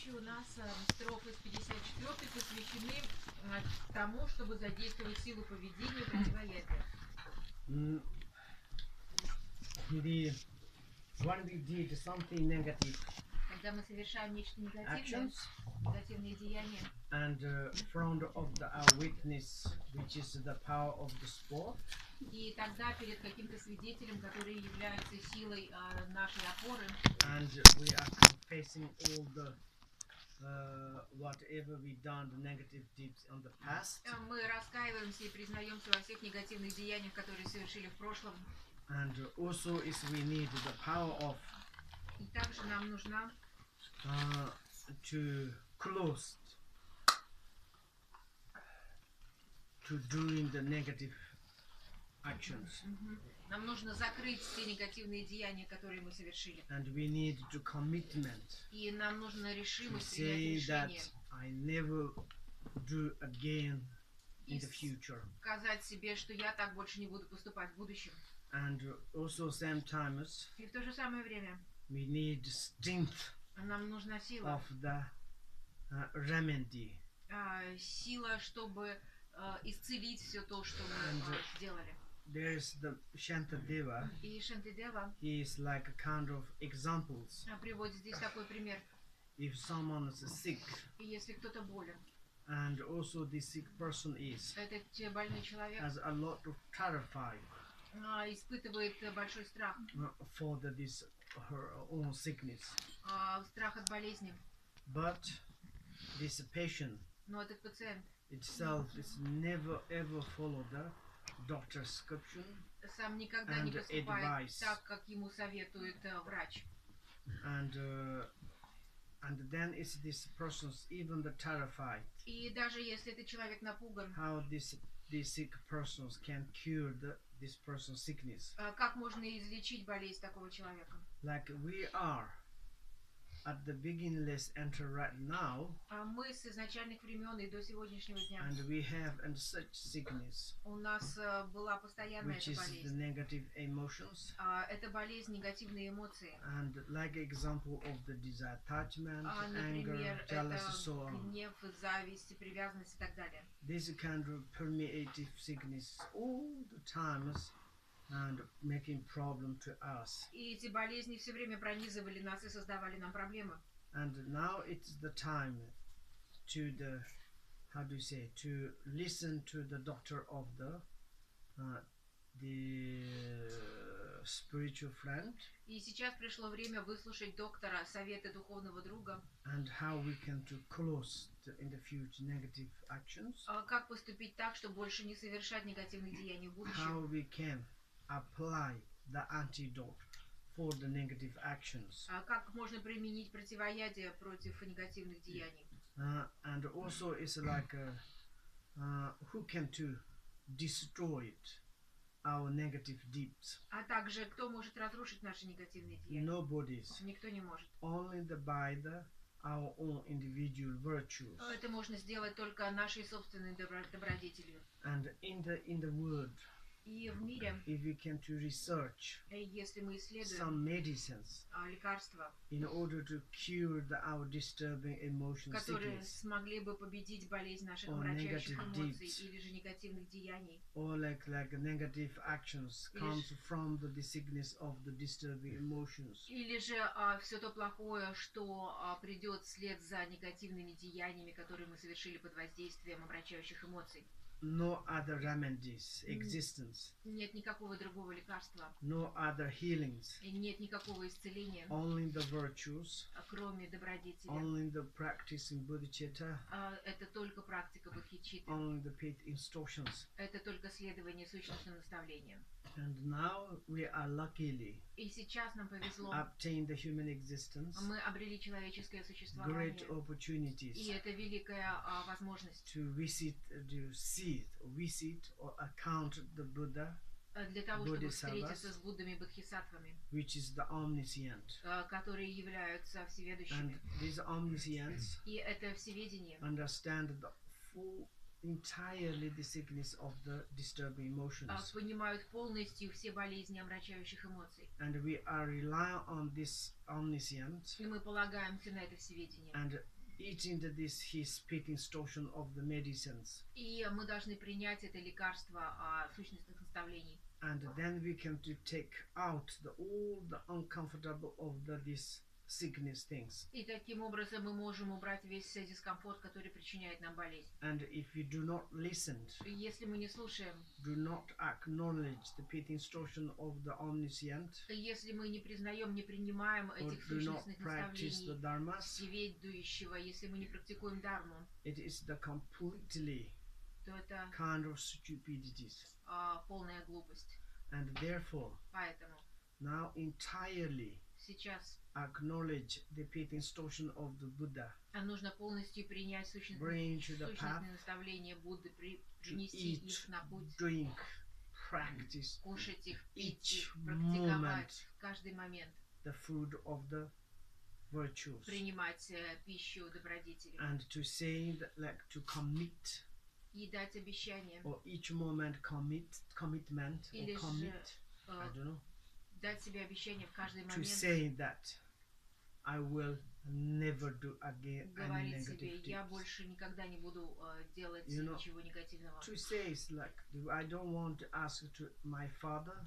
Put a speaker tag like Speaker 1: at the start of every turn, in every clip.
Speaker 1: Следующие у нас э, строфы с 54 посвящены э, тому, чтобы задействовать силу поведения противоядия.
Speaker 2: The, when we did something negative
Speaker 1: Когда мы совершаем нечто негативное, негативные деяния,
Speaker 2: and uh, front of the, our witness, which is the power of the sport,
Speaker 1: и тогда перед каким-то свидетелем, который является силой э, нашей опоры,
Speaker 2: and we are confessing all the uh, whatever we done, the negative deeds on the past,
Speaker 1: э, мы раскаиваемся и признаемся во всех негативных деяниях, которые совершили в прошлом.
Speaker 2: and also is we need the power of
Speaker 1: И также нам нужна
Speaker 2: uh, to close to doing the negative actions
Speaker 1: Мгм. Нам нужно закрыть все негативные деяния, которые мы совершили.
Speaker 2: and we need to commitment
Speaker 1: И нам нужна
Speaker 2: to
Speaker 1: решимость принять
Speaker 2: say that
Speaker 1: решение.
Speaker 2: I never do again in the future
Speaker 1: сказать себе, что я так больше не буду поступать в будущем.
Speaker 2: and also sometimes
Speaker 1: И в то же самое время
Speaker 2: we need strength
Speaker 1: нам нужна сила.
Speaker 2: of the uh, remedy
Speaker 1: а, сила, чтобы а, исцелить все то, что мы
Speaker 2: And, uh,
Speaker 1: сделали.
Speaker 2: there's the Shantadeva
Speaker 1: И Шантидева
Speaker 2: he is like a kind of examples
Speaker 1: а, приводит здесь такой пример.
Speaker 2: if someone is sick
Speaker 1: И если кто-то болен,
Speaker 2: and also the sick person is
Speaker 1: этот э, больной человек
Speaker 2: has a lot of terrified
Speaker 1: а, испытывает э, большой страх,
Speaker 2: uh, for the, this her own sickness
Speaker 1: а, страх от болезни.
Speaker 2: but this patient
Speaker 1: Но этот пациент
Speaker 2: itself is never ever follow the doctor's prescription
Speaker 1: сам никогда не
Speaker 2: And
Speaker 1: поступает
Speaker 2: advice.
Speaker 1: так, как ему советует э, врач.
Speaker 2: and uh, and then is this person's even the terrified
Speaker 1: И даже если этот человек напуган,
Speaker 2: how this these sick persons can cure the, this person's sickness
Speaker 1: а, как можно излечить болезнь такого человека?
Speaker 2: like we are at the beginningless enter right now
Speaker 1: А Мы с изначальных времен и до сегодняшнего дня
Speaker 2: and we have and such sickness
Speaker 1: у нас э, была постоянная
Speaker 2: which
Speaker 1: эта
Speaker 2: is the
Speaker 1: болезнь.
Speaker 2: negative emotions
Speaker 1: А, Это болезнь негативные эмоции.
Speaker 2: and like example of the desire attachment
Speaker 1: А,
Speaker 2: anger
Speaker 1: Например,
Speaker 2: jealousy
Speaker 1: это
Speaker 2: so on
Speaker 1: гнев, зависть, привязанность и так далее.
Speaker 2: this kind of permeative sickness all the times And making problem to us
Speaker 1: И эти болезни все время пронизывали нас и создавали нам проблемы.
Speaker 2: and now it's the time to the how do you say to listen to the doctor of the uh, the spiritual friend
Speaker 1: И сейчас пришло время выслушать доктора, советы духовного друга,
Speaker 2: and how we can to close the, in the future negative actions
Speaker 1: а, как поступить так, чтобы больше не совершать негативных деяний в будущем.
Speaker 2: how we can apply the antidote for the negative actions
Speaker 1: А как можно применить противоядие против негативных деяний.
Speaker 2: uh, and also it's like uh, uh, who can to destroy it our negative deeds
Speaker 1: А также, кто может разрушить наши негативные деяния?
Speaker 2: nobody's
Speaker 1: Никто не может.
Speaker 2: only the by the our own individual virtues
Speaker 1: Это можно сделать только нашей собственной добро- добродетелью.
Speaker 2: and in the in the world
Speaker 1: И в мире,
Speaker 2: if we can to research
Speaker 1: э, если мы исследуем
Speaker 2: some medicines
Speaker 1: а, лекарства,
Speaker 2: in order to cure the our disturbing emotion
Speaker 1: которые смогли бы победить болезнь наших
Speaker 2: negative
Speaker 1: эмоций
Speaker 2: deeds.
Speaker 1: или же негативных деяний,
Speaker 2: or like like negative actions comes from the, the sickness of the disturbing emotions
Speaker 1: или же все то плохое, что а, придет вслед за негативными деяниями, которые мы совершили под воздействием омрачающих эмоций.
Speaker 2: No other remedies existence.
Speaker 1: Нет никакого другого лекарства,
Speaker 2: no other healings.
Speaker 1: Нет никакого исцеления,
Speaker 2: only the virtues.
Speaker 1: А, кроме добродетели.
Speaker 2: only the practicing bodhicitta.
Speaker 1: А, Это только практика бодхичитты,
Speaker 2: only the paid instructions.
Speaker 1: Это только следование сущностным наставлениям.
Speaker 2: And now we are luckily
Speaker 1: И сейчас нам повезло,
Speaker 2: obtain the human existence.
Speaker 1: Мы обрели человеческое
Speaker 2: great
Speaker 1: существование, и
Speaker 2: opportunities
Speaker 1: это великая а, возможность.
Speaker 2: to visit to see visit or account the buddha
Speaker 1: а, для того, чтобы
Speaker 2: Бодхисаттвас.
Speaker 1: встретиться с Буддами и Бодхисаттвами,
Speaker 2: which is the omniscient.
Speaker 1: а, которые являются
Speaker 2: and
Speaker 1: всеведущими.
Speaker 2: this omniscience
Speaker 1: И это всеведение.
Speaker 2: understand the full entirely the sickness of the disturbing
Speaker 1: а,
Speaker 2: emotions.
Speaker 1: понимают полностью все болезни омрачающих эмоций.
Speaker 2: And we are relying on this omniscient
Speaker 1: И мы полагаемся на это всеведение.
Speaker 2: and eating the, this his spitting distortion of the medicines.
Speaker 1: И мы должны принять это лекарство а, сущностных наставлений.
Speaker 2: And then we can to take out the, all the uncomfortable of the this sickness things.
Speaker 1: И таким образом мы можем убрать весь дискомфорт, который причиняет нам болезнь.
Speaker 2: And if we do not listen,
Speaker 1: Если мы не слушаем,
Speaker 2: do not acknowledge the pit instruction of the omniscient,
Speaker 1: если мы не признаем, не принимаем этих сущностных наставлений
Speaker 2: dharmas,
Speaker 1: всеведущего, если мы не практикуем дарму,
Speaker 2: it is the completely
Speaker 1: то это
Speaker 2: kind of stupidities.
Speaker 1: а, полная глупость.
Speaker 2: And therefore,
Speaker 1: Поэтому
Speaker 2: now entirely
Speaker 1: сейчас
Speaker 2: acknowledge the pit instruction of the Buddha,
Speaker 1: нам нужно полностью принять сущностные,
Speaker 2: bring to the path,
Speaker 1: сущностные наставления Будды, при,
Speaker 2: to
Speaker 1: принести
Speaker 2: eat,
Speaker 1: их на путь,
Speaker 2: drink, practice
Speaker 1: кушать их, пить
Speaker 2: each
Speaker 1: их, практиковать
Speaker 2: moment
Speaker 1: каждый момент,
Speaker 2: the food of the virtues.
Speaker 1: принимать э, пищу добродетели
Speaker 2: And to say that, like to commit,
Speaker 1: и дать обещание,
Speaker 2: or each moment commit, commitment, or
Speaker 1: Или же,
Speaker 2: commit,
Speaker 1: э,
Speaker 2: I don't know,
Speaker 1: Дать себе обещание в каждый
Speaker 2: to
Speaker 1: момент
Speaker 2: say that I will never do again any
Speaker 1: говорить себе,
Speaker 2: negative
Speaker 1: я больше никогда не буду э, делать
Speaker 2: You know,
Speaker 1: ничего негативного.
Speaker 2: To say is like I don't want to ask to my father.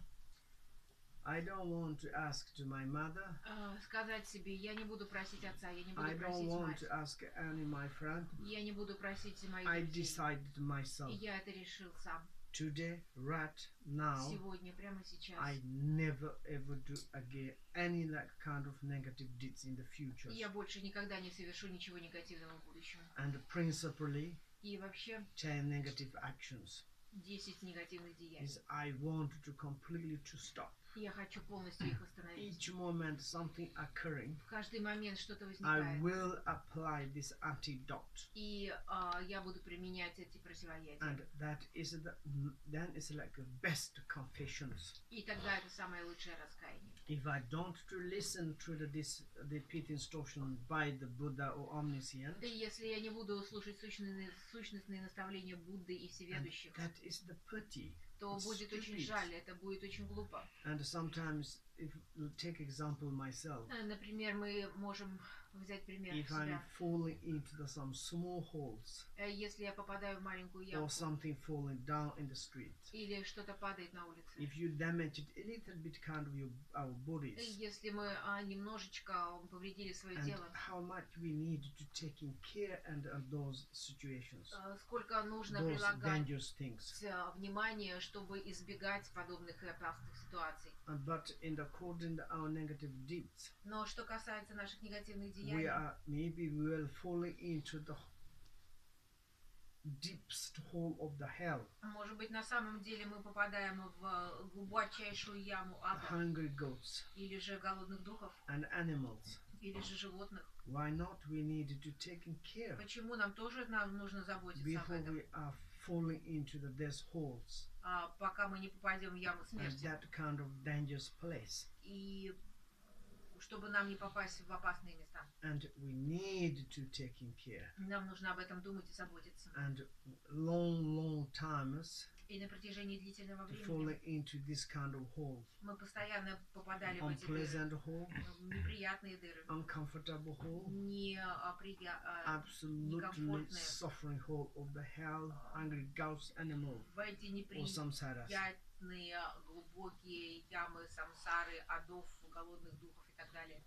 Speaker 2: I don't want to ask to my mother.
Speaker 1: Э, сказать себе, я не буду просить отца, я не буду
Speaker 2: I don't want
Speaker 1: мать,
Speaker 2: to ask any my friend.
Speaker 1: я не буду просить моих
Speaker 2: I decided myself.
Speaker 1: Я это решил сам.
Speaker 2: Today, right now,
Speaker 1: Сегодня, прямо сейчас.
Speaker 2: I never ever do again any like kind of negative deeds in the future.
Speaker 1: Я больше никогда не совершу ничего негативного в будущем.
Speaker 2: And principally,
Speaker 1: И вообще
Speaker 2: 10 negative actions
Speaker 1: 10 негативных деяний.
Speaker 2: is I want to completely to stop.
Speaker 1: Я хочу полностью их остановить.
Speaker 2: Each moment something occurring,
Speaker 1: В каждый момент что-то
Speaker 2: I
Speaker 1: возникает.
Speaker 2: will apply this antidote.
Speaker 1: И а, я буду применять эти противоядия.
Speaker 2: And that is the then it's like the best confessions.
Speaker 1: И тогда это самое лучшее раскаяние.
Speaker 2: If I don't to listen to the this the pit instruction by the Buddha or omniscient,
Speaker 1: И если я не буду слушать сущностные, сущностные наставления Будды и всеведущих,
Speaker 2: that is the pity.
Speaker 1: То будет очень жаль, это будет очень глупо.
Speaker 2: And sometimes, if take example myself,
Speaker 1: Э, Например, мы можем
Speaker 2: if I'm
Speaker 1: себя.
Speaker 2: falling into the, some small holes
Speaker 1: Э, Если я попадаю в маленькую
Speaker 2: or
Speaker 1: ямку,
Speaker 2: something falling down in the street,
Speaker 1: или что-то падает на улице,
Speaker 2: if you damage it a little bit, kind of your our
Speaker 1: и
Speaker 2: bodies,
Speaker 1: если мы а, немножечко повредили свое
Speaker 2: and
Speaker 1: тело,
Speaker 2: how much we need to taking care and of those situations,
Speaker 1: э, сколько нужно
Speaker 2: those
Speaker 1: прилагать
Speaker 2: dangerous things.
Speaker 1: э, внимания, чтобы избегать подобных и опасных ситуаций.
Speaker 2: Uh, but in according to our negative deeds,
Speaker 1: Но что касается наших негативных
Speaker 2: we
Speaker 1: деяний,
Speaker 2: are maybe we will falling into the deepest hole of the hell,
Speaker 1: может быть, на самом деле мы попадаем в глубочайшую яму ада,
Speaker 2: hungry goats
Speaker 1: или же голодных духов,
Speaker 2: and animals.
Speaker 1: или же животных.
Speaker 2: Why not? We need to taking care
Speaker 1: Почему нам тоже нам нужно заботиться об
Speaker 2: before
Speaker 1: этом,
Speaker 2: we are falling into the death holes
Speaker 1: а, пока мы не попадем в яму
Speaker 2: and
Speaker 1: смерти,
Speaker 2: that kind of dangerous place.
Speaker 1: и чтобы нам не попасть в опасные места.
Speaker 2: And we need to taking care.
Speaker 1: Нам нужно об этом думать и заботиться.
Speaker 2: And long, long times
Speaker 1: И на протяжении длительного времени
Speaker 2: falling into this kind of hole,
Speaker 1: мы постоянно попадали в эти дыры,
Speaker 2: hole,
Speaker 1: неприятные дыры,
Speaker 2: uncomfortable hole,
Speaker 1: не а, а,
Speaker 2: absolutely suffering hole of the hell, hungry ghost animal.
Speaker 1: В эти неприятные глубокие ямы самсары, адов, голодных духов и так далее.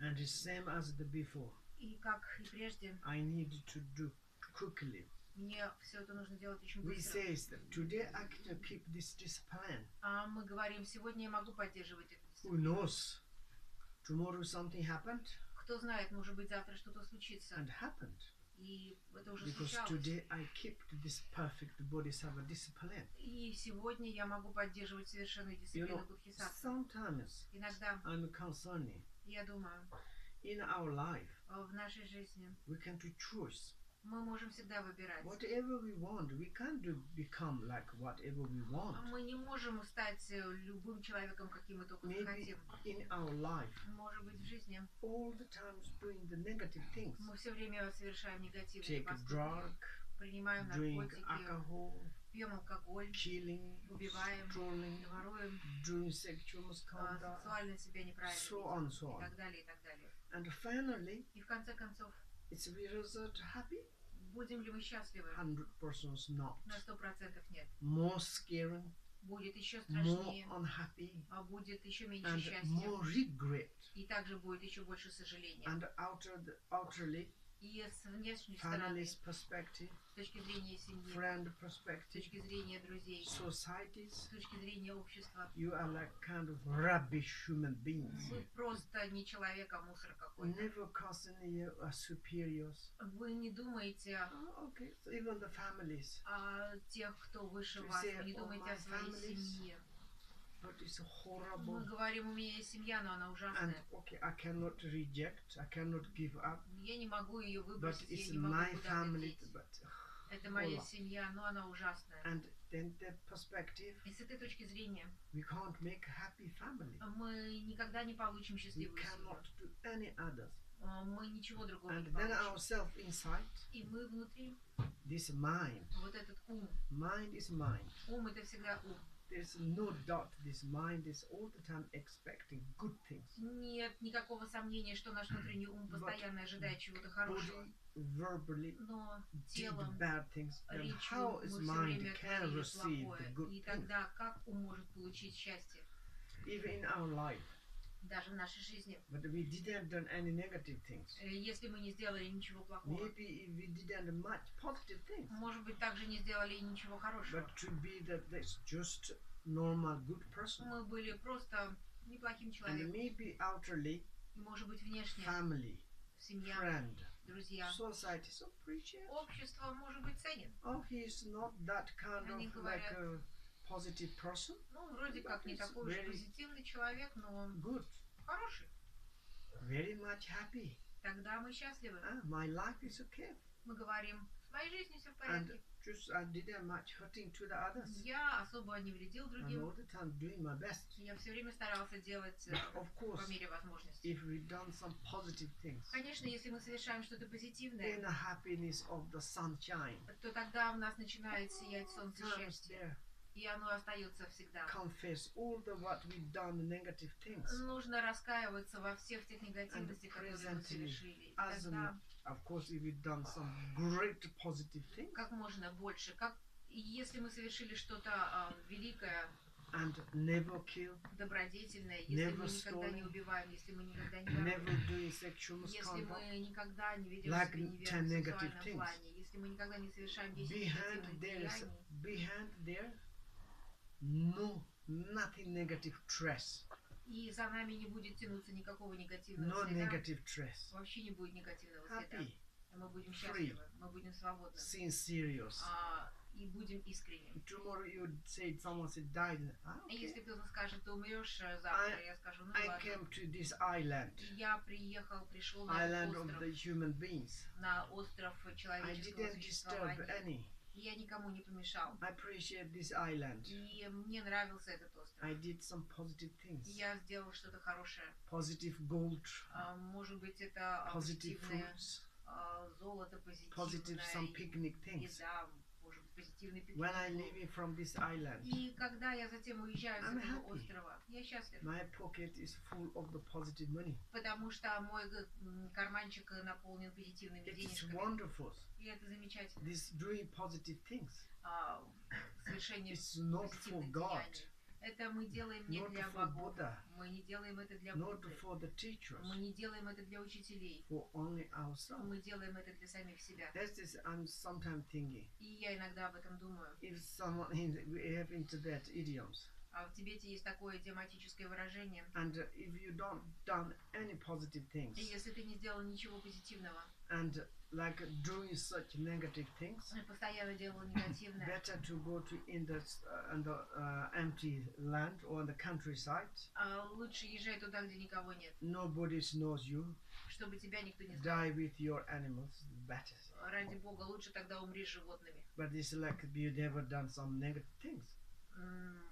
Speaker 2: And it's same as the before.
Speaker 1: И как и прежде,
Speaker 2: I need to do quickly.
Speaker 1: мне все это нужно делать очень
Speaker 2: We
Speaker 1: быстро.
Speaker 2: says that today I can keep this discipline.
Speaker 1: А мы говорим, сегодня я могу поддерживать эту
Speaker 2: Who knows? Tomorrow something happened
Speaker 1: Кто знает, может быть, завтра что-то случится.
Speaker 2: and happened.
Speaker 1: И это уже
Speaker 2: Because
Speaker 1: случалось.
Speaker 2: today I kept this perfect bodhisattva discipline.
Speaker 1: И сегодня я могу поддерживать совершенную дисциплину
Speaker 2: know,
Speaker 1: Бодхисаттвы.
Speaker 2: Sometimes
Speaker 1: Иногда
Speaker 2: I'm concerning
Speaker 1: я думаю,
Speaker 2: in our life
Speaker 1: э, в нашей жизни
Speaker 2: we can to choose
Speaker 1: мы можем всегда выбирать.
Speaker 2: whatever we want. We can't do become like whatever we want.
Speaker 1: Мы не можем стать э, любым человеком, каким мы только
Speaker 2: Maybe
Speaker 1: захотим.
Speaker 2: in our life,
Speaker 1: Может быть, в жизни
Speaker 2: all the times doing the negative things.
Speaker 1: мы все время совершаем негативные
Speaker 2: Take
Speaker 1: поступки.
Speaker 2: drug,
Speaker 1: принимаем
Speaker 2: drink
Speaker 1: наркотики,
Speaker 2: alcohol,
Speaker 1: пьем алкоголь,
Speaker 2: killing,
Speaker 1: Убиваем.
Speaker 2: stealing,
Speaker 1: воруем,
Speaker 2: doing sexual
Speaker 1: а,
Speaker 2: misconduct,
Speaker 1: сексуально себя неправильно
Speaker 2: so on, so
Speaker 1: и
Speaker 2: on.
Speaker 1: так далее, и так далее.
Speaker 2: And finally,
Speaker 1: И в конце концов,
Speaker 2: it's a result happy?
Speaker 1: Будем ли мы счастливы?
Speaker 2: 100% not.
Speaker 1: На сто процентов нет.
Speaker 2: More
Speaker 1: Будет еще
Speaker 2: more
Speaker 1: страшнее,
Speaker 2: unhappy,
Speaker 1: а будет еще меньше
Speaker 2: and
Speaker 1: счастья.
Speaker 2: more regret.
Speaker 1: И также будет еще больше сожаления.
Speaker 2: And outer, outwardly,
Speaker 1: И с внешней стороны, с точки зрения семьи,
Speaker 2: friend
Speaker 1: с точки зрения друзей, с
Speaker 2: societies,
Speaker 1: точки зрения общества,
Speaker 2: you are like kind of rubbish human beings.
Speaker 1: вы просто не человек, а мусор какой-то.
Speaker 2: Never constantly are superiors.
Speaker 1: Вы не думаете
Speaker 2: Oh, okay. So even the families,
Speaker 1: о тех, кто выше вас, вы не
Speaker 2: "Oh,
Speaker 1: думаете о своей
Speaker 2: families
Speaker 1: семье. Мы говорим, у меня есть семья, но она
Speaker 2: And
Speaker 1: ужасная.
Speaker 2: okay, I cannot reject, I cannot give up,
Speaker 1: Я не могу ее
Speaker 2: but
Speaker 1: выбросить, я
Speaker 2: it's
Speaker 1: не могу куда-то
Speaker 2: family. But
Speaker 1: Это моя семья, но она ужасная.
Speaker 2: and then the perspective,
Speaker 1: И с этой точки зрения
Speaker 2: we can't make a happy family.
Speaker 1: мы никогда не получим
Speaker 2: We
Speaker 1: счастливую семью.
Speaker 2: cannot do any others.
Speaker 1: А, Мы ничего другого
Speaker 2: And
Speaker 1: не
Speaker 2: then
Speaker 1: получим.
Speaker 2: inside,
Speaker 1: И мы внутри,
Speaker 2: this mind,
Speaker 1: вот этот ум.
Speaker 2: mind is mind.
Speaker 1: Ум это всегда ум.
Speaker 2: There's no doubt this mind is all the time expecting good things.
Speaker 1: Нет никакого сомнения, что наш внутренний ум постоянно ожидает чего-то хорошего.
Speaker 2: Verbally,
Speaker 1: Но
Speaker 2: did
Speaker 1: телом,
Speaker 2: bad things. Then
Speaker 1: речью
Speaker 2: how
Speaker 1: мы
Speaker 2: is
Speaker 1: все
Speaker 2: mind
Speaker 1: время
Speaker 2: can
Speaker 1: творили
Speaker 2: receive the
Speaker 1: плохое.
Speaker 2: good
Speaker 1: И тогда как ум может получить счастье?
Speaker 2: Even in our life,
Speaker 1: Даже в нашей жизни.
Speaker 2: but we didn't done any negative things.
Speaker 1: Э, Если мы не сделали ничего плохого.
Speaker 2: Maybe we didn't much positive things,
Speaker 1: Может быть, также не сделали ничего хорошего.
Speaker 2: but to be that that's just normal good person.
Speaker 1: Мы были просто неплохим
Speaker 2: And
Speaker 1: человеком.
Speaker 2: maybe outwardly,
Speaker 1: И, может быть, внешне
Speaker 2: family,
Speaker 1: семья,
Speaker 2: friend,
Speaker 1: друзья,
Speaker 2: society so appreciate.
Speaker 1: общество, может быть, ценит.
Speaker 2: Oh, he's not that kind
Speaker 1: Они
Speaker 2: of like
Speaker 1: говорят,
Speaker 2: a positive person.
Speaker 1: Ну, вроде как не такой уж позитивный человек, но
Speaker 2: Good,
Speaker 1: хороший.
Speaker 2: very much happy.
Speaker 1: Тогда мы счастливы.
Speaker 2: Ah, my life is okay.
Speaker 1: Мы говорим, в моей жизни все в порядке.
Speaker 2: just I didn't much hurting to the others.
Speaker 1: Я особо не вредил другим.
Speaker 2: all the time doing my best.
Speaker 1: Я все время старался делать э,
Speaker 2: of course,
Speaker 1: по мере возможности.
Speaker 2: if we done some positive things,
Speaker 1: Конечно, если мы совершаем что-то позитивное,
Speaker 2: in the happiness of the sunshine,
Speaker 1: то тогда в нас начинает сиять солнце счастья. И оно остается всегда.
Speaker 2: confess all the what we done negative things.
Speaker 1: Нужно раскаиваться во всех тех негативностях, которые мы совершили.
Speaker 2: As
Speaker 1: Тогда
Speaker 2: Of course, if we done some great positive things
Speaker 1: как можно больше. Как если мы совершили что-то а, великое,
Speaker 2: and never kill,
Speaker 1: добродетельное, если мы
Speaker 2: Never
Speaker 1: никогда не
Speaker 2: stolen.
Speaker 1: убиваем, если мы никогда не
Speaker 2: never
Speaker 1: воруем,
Speaker 2: doing sexual
Speaker 1: если мы никогда не ведем
Speaker 2: Like
Speaker 1: себя неверно в сексуальном плане, если мы никогда не совершаем 10
Speaker 2: behind
Speaker 1: негативных деяний,
Speaker 2: behind there no nothing negative trace
Speaker 1: и за нами не будет тянуться никакого негативного
Speaker 2: no
Speaker 1: следа,
Speaker 2: negative trace
Speaker 1: вообще не будет негативного следа.
Speaker 2: happy
Speaker 1: Мы будем
Speaker 2: free,
Speaker 1: счастливы, мы будем свободны.
Speaker 2: sincere
Speaker 1: а, и будем искренни.
Speaker 2: tomorrow you would say someone said died ah,
Speaker 1: И
Speaker 2: okay.
Speaker 1: Если кто-то скажет, ты умрешь э, завтра, я скажу, ну
Speaker 2: I
Speaker 1: ладно.
Speaker 2: came to this island
Speaker 1: Я приехал, пришел на
Speaker 2: island
Speaker 1: этот
Speaker 2: of
Speaker 1: остров,
Speaker 2: the human beings
Speaker 1: на остров
Speaker 2: I
Speaker 1: человеческого
Speaker 2: didn't disturb
Speaker 1: существования.
Speaker 2: any
Speaker 1: И я никому не помешал.
Speaker 2: I appreciate this island
Speaker 1: И мне нравился этот остров.
Speaker 2: I did some positive
Speaker 1: И
Speaker 2: things
Speaker 1: я сделал что-то хорошее.
Speaker 2: positive gold
Speaker 1: А, Может быть, это
Speaker 2: positive
Speaker 1: позитивное
Speaker 2: fruits
Speaker 1: а, золото,
Speaker 2: positive some picnic things
Speaker 1: может быть, позитивный
Speaker 2: when I leaving from this island
Speaker 1: И когда я затем уезжаю с
Speaker 2: I'm
Speaker 1: этого
Speaker 2: happy.
Speaker 1: острова, я счастлив.
Speaker 2: my pocket is full of the positive money
Speaker 1: Потому что мой м, карманчик э, наполнен позитивными
Speaker 2: It is
Speaker 1: денежками.
Speaker 2: wonderful.
Speaker 1: И это замечательно.
Speaker 2: This doing positive things.
Speaker 1: А, совершение
Speaker 2: It's not for God,
Speaker 1: деяний. Это мы делаем не для богов.
Speaker 2: Buddha,
Speaker 1: Мы не делаем это для Будды. Мы не делаем это для учителей.
Speaker 2: for only ourselves.
Speaker 1: Мы делаем это для самих себя.
Speaker 2: That's is I'm sometimes thinking.
Speaker 1: И я иногда об этом думаю.
Speaker 2: If someone in we have in Tibet idioms,
Speaker 1: А в Тибете есть такое идиоматическое выражение.
Speaker 2: and uh, if you don't done any positive things,
Speaker 1: И если ты не сделал ничего позитивного,
Speaker 2: and like doing such negative things,
Speaker 1: и постоянно делал негативное,
Speaker 2: better to go to in the uh, in the uh, empty land or in the countryside.
Speaker 1: а лучше езжай туда, где никого нет,
Speaker 2: Nobody knows you.
Speaker 1: чтобы тебя никто не знал.
Speaker 2: Die with your animals. Better.
Speaker 1: Ради бога, лучше тогда умри с животными.
Speaker 2: But it's like you never done some negative things.
Speaker 1: М,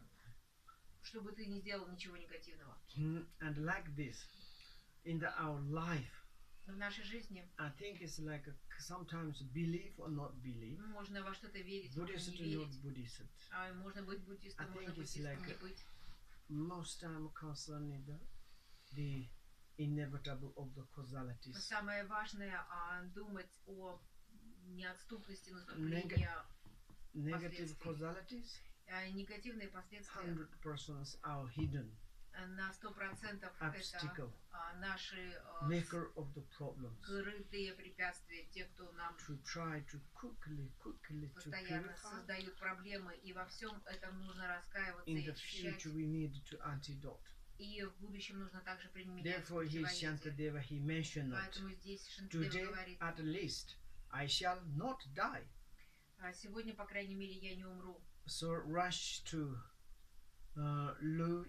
Speaker 1: Чтобы ты не сделал ничего негативного.
Speaker 2: Mm, And like this, in the, our life,
Speaker 1: В нашей жизни
Speaker 2: I think it's like a, sometimes believe or not believe,
Speaker 1: можно во что-то верить, можно
Speaker 2: Buddhist
Speaker 1: не
Speaker 2: or not
Speaker 1: верить.
Speaker 2: Buddhist.
Speaker 1: А можно быть буддистом,
Speaker 2: I
Speaker 1: можно
Speaker 2: think
Speaker 1: буддистом
Speaker 2: like
Speaker 1: не быть.
Speaker 2: Most time concerning the, the inevitable of the causalities.
Speaker 1: Самое важное а, думать о неотступности наступления,
Speaker 2: Negative
Speaker 1: Последствий.
Speaker 2: causalities,
Speaker 1: а, негативные последствия
Speaker 2: 100% are hidden,
Speaker 1: а, на сто процентов это
Speaker 2: obstacle,
Speaker 1: а, наши а,
Speaker 2: maker of the problems.
Speaker 1: скрытые препятствия, те, кто нам
Speaker 2: To try to quickly, quickly to
Speaker 1: постоянно
Speaker 2: purify.
Speaker 1: создают проблемы, и во всем этом нужно раскаиваться
Speaker 2: In
Speaker 1: и
Speaker 2: the
Speaker 1: очищать,
Speaker 2: future, we need to antidote.
Speaker 1: и в будущем нужно также применять
Speaker 2: Therefore, he. Shantadeva, he mentioned
Speaker 1: Поэтому здесь Шантидева
Speaker 2: today,
Speaker 1: говорит,
Speaker 2: at least, I shall not die.
Speaker 1: «А сегодня, по крайней мере, я не умру.
Speaker 2: So rush to uh, lure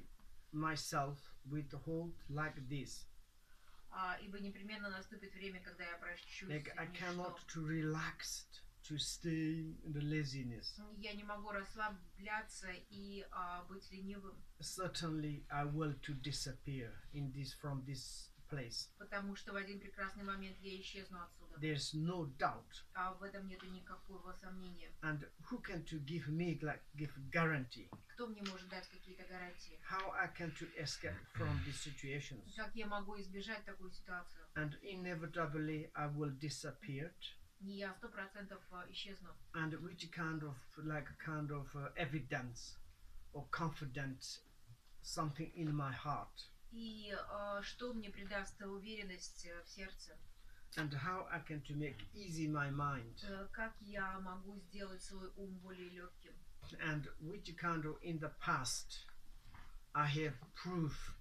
Speaker 2: myself with hold like this.
Speaker 1: А, ибо непременно наступит время, когда я прощусь.
Speaker 2: Like I
Speaker 1: ничто.
Speaker 2: cannot to relax, to stay in the laziness.
Speaker 1: Я не могу расслабляться и а, быть ленивым,
Speaker 2: Certainly, I will to disappear in this from this place.
Speaker 1: потому что в один прекрасный момент я исчезну отсюда.
Speaker 2: There's no doubt.
Speaker 1: А в этом нет никакого сомнения.
Speaker 2: And who can to give me like give guarantee?
Speaker 1: Кто мне может дать какие-то гарантии?
Speaker 2: How I can to escape from these situations?
Speaker 1: Как я могу избежать такую ситуацию?
Speaker 2: And inevitably, I will disappear.
Speaker 1: Не я сто процентов а, исчезну.
Speaker 2: And which kind of like kind of uh, evidence or confidence, something in my heart,
Speaker 1: И а, что мне придаст уверенность э, в сердце?
Speaker 2: and how I can to make easy my mind,
Speaker 1: Э, Как я могу сделать свой ум более легким?
Speaker 2: and which kind of in the past I have proof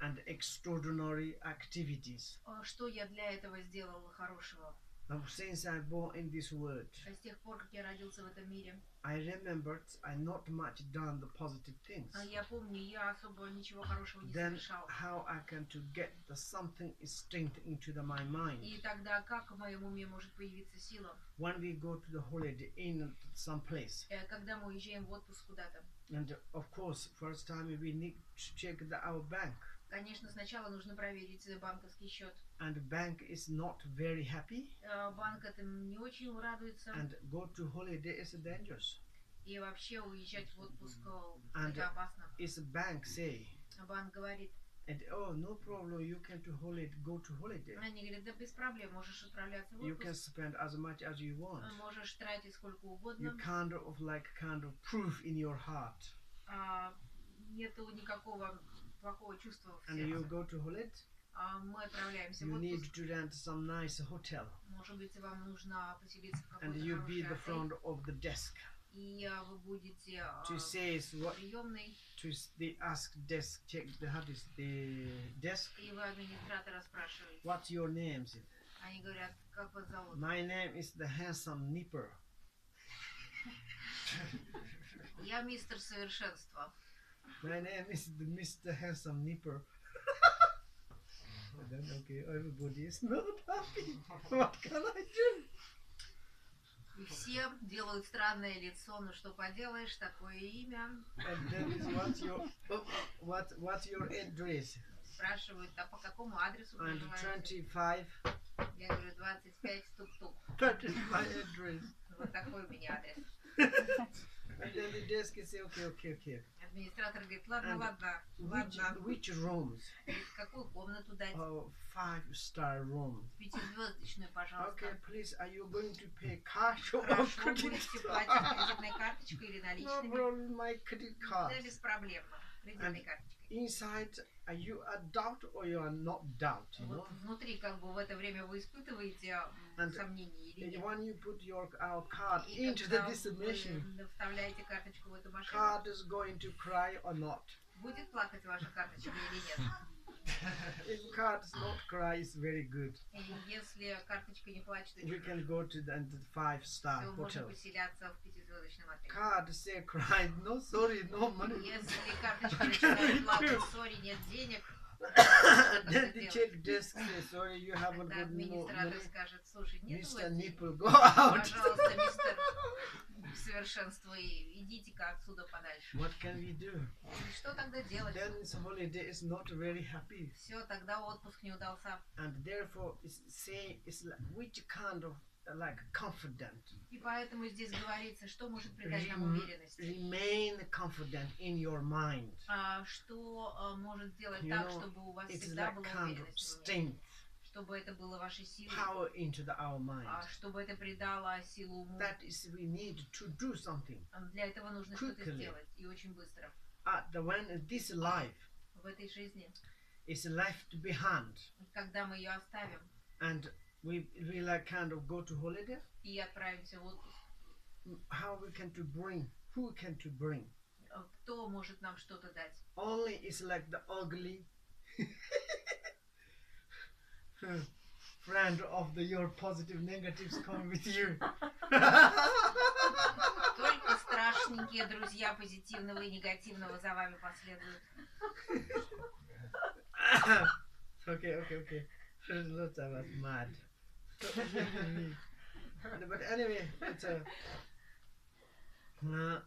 Speaker 2: and extraordinary activities.
Speaker 1: А Что я для этого сделал хорошего?
Speaker 2: Now, since I born in this world,
Speaker 1: А С тех пор, как я родился в этом мире,
Speaker 2: I remembered I not much done the positive things.
Speaker 1: а я помню, я особо ничего хорошего не
Speaker 2: Then
Speaker 1: совершал.
Speaker 2: how I can to get the something instinct into the, my mind.
Speaker 1: И тогда как в моем уме может появиться сила?
Speaker 2: When we go to the holiday in some place,
Speaker 1: Э, Когда мы уезжаем в отпуск куда-то.
Speaker 2: and of course, first time we need to check the, our bank,
Speaker 1: Конечно, сначала нужно проверить банковский счет.
Speaker 2: and bank is not very happy,
Speaker 1: Э, Банк этим не очень радуется.
Speaker 2: and go to holiday is dangerous.
Speaker 1: И вообще уезжать в отпуск э, это опасно.
Speaker 2: Is bank say,
Speaker 1: Банк говорит,
Speaker 2: and oh no problem, you can to holiday, go to holiday.
Speaker 1: они говорят, да без проблем, можешь отправляться в
Speaker 2: You can
Speaker 1: отпуск.
Speaker 2: spend as much as you want.
Speaker 1: э, Можешь тратить сколько
Speaker 2: You
Speaker 1: угодно.
Speaker 2: kind of like kind of proof in your heart,
Speaker 1: а, нету никакого плохого чувства в
Speaker 2: and you
Speaker 1: сердце.
Speaker 2: go to holiday.
Speaker 1: А, мы отправляемся в
Speaker 2: You need
Speaker 1: отпуск.
Speaker 2: to rent some nice hotel,
Speaker 1: Может быть, вам нужно поселиться в
Speaker 2: and
Speaker 1: какой-то
Speaker 2: you be
Speaker 1: хороший
Speaker 2: the
Speaker 1: отель,
Speaker 2: front of the desk.
Speaker 1: и а, вы будете а,
Speaker 2: To say is what
Speaker 1: приемной,
Speaker 2: to s- they ask desk check the how is the desk.
Speaker 1: и вы администратора спрашиваете.
Speaker 2: What's your name? Is it?
Speaker 1: Они говорят, как вас зовут?
Speaker 2: My name is the handsome nipper.
Speaker 1: Я мистер совершенство.
Speaker 2: My name is the Mr. Handsome Nipper. then okay, everybody is not happy. What can I do?
Speaker 1: И все делают странное лицо, ну что поделаешь, такое имя.
Speaker 2: And then is what your what what's your address?
Speaker 1: Спрашивают, а по какому адресу
Speaker 2: And
Speaker 1: проживаете?
Speaker 2: 25
Speaker 1: Я говорю, 25 тук-тук.
Speaker 2: that is my address.
Speaker 1: Вот такой у меня адрес.
Speaker 2: And then the desk is okay okay okay.
Speaker 1: Администратор говорит, ладно,
Speaker 2: And
Speaker 1: ладно,
Speaker 2: Which
Speaker 1: ладно.
Speaker 2: which rooms?
Speaker 1: Какую комнату дать?
Speaker 2: Oh, five star room.
Speaker 1: Пятизвездочную, пожалуйста.
Speaker 2: Okay, please. Are you going to pay cash or
Speaker 1: Хорошо, будете платить кредитной карточкой или
Speaker 2: No
Speaker 1: наличными?
Speaker 2: problem, my credit card.
Speaker 1: Да, беспроблемно. Кредитной
Speaker 2: And-
Speaker 1: карточкой.
Speaker 2: Inside, are you a doubt or you are not doubt? You
Speaker 1: Вот
Speaker 2: know.
Speaker 1: внутри, как бы, в это время вы испытываете м,
Speaker 2: And-
Speaker 1: сомнения или
Speaker 2: And
Speaker 1: нет?
Speaker 2: when you put your our card
Speaker 1: И
Speaker 2: into the
Speaker 1: когда
Speaker 2: destination,
Speaker 1: вы вставляете карточку в эту машину,
Speaker 2: card is going to cry or not.
Speaker 1: будет плакать ваша карточка или нет?
Speaker 2: If card is not cry, it's very good.
Speaker 1: И если карточка не плачет,
Speaker 2: We
Speaker 1: очень
Speaker 2: can go to the, the five star
Speaker 1: то можно
Speaker 2: hotel.
Speaker 1: поселяться в пятизвездочном отеле.
Speaker 2: Card say cry, no sorry, no money.
Speaker 1: Если карточка начинает плакать, сори, нет денег,
Speaker 2: then the
Speaker 1: делать.
Speaker 2: chief desk says, sorry, you haven't
Speaker 1: Когда
Speaker 2: got no
Speaker 1: администратор
Speaker 2: money.
Speaker 1: скажет, слушай, нет
Speaker 2: Mr.
Speaker 1: денег,
Speaker 2: Nipple, go out.
Speaker 1: пожалуйста, мистер совершенство, и идите-ка отсюда подальше.
Speaker 2: what can we do?
Speaker 1: И Что тогда делать?
Speaker 2: Then this holiday is not very happy.
Speaker 1: Все, тогда отпуск не удался.
Speaker 2: And therefore, it's saying, it's like, which kind of uh, like confident.
Speaker 1: И поэтому здесь говорится, что может придать нам уверенность.
Speaker 2: remain confident in your mind.
Speaker 1: А, что а, может сделать
Speaker 2: You
Speaker 1: так,
Speaker 2: know,
Speaker 1: чтобы у вас всегда
Speaker 2: like
Speaker 1: была уверенность в уме,
Speaker 2: strength,
Speaker 1: чтобы это было вашей силой,
Speaker 2: power into the, our mind.
Speaker 1: а, чтобы это придало силу уму.
Speaker 2: That is, we need to do something.
Speaker 1: Для этого нужно что-то сделать и очень быстро.
Speaker 2: At the when this life
Speaker 1: В этой жизни,
Speaker 2: is left behind,
Speaker 1: когда мы ее оставим
Speaker 2: and we we like kind of go to holiday,
Speaker 1: и отправимся в отпуск,
Speaker 2: how we can to bring, who can to bring?
Speaker 1: а, кто может нам что-то дать?
Speaker 2: Only is like the ugly friend of the your positive negatives come with you.
Speaker 1: Только страшненькие друзья позитивного и негативного за вами последуют.
Speaker 2: okay, okay, okay. Lots of us mad. but anyway, it's a uh,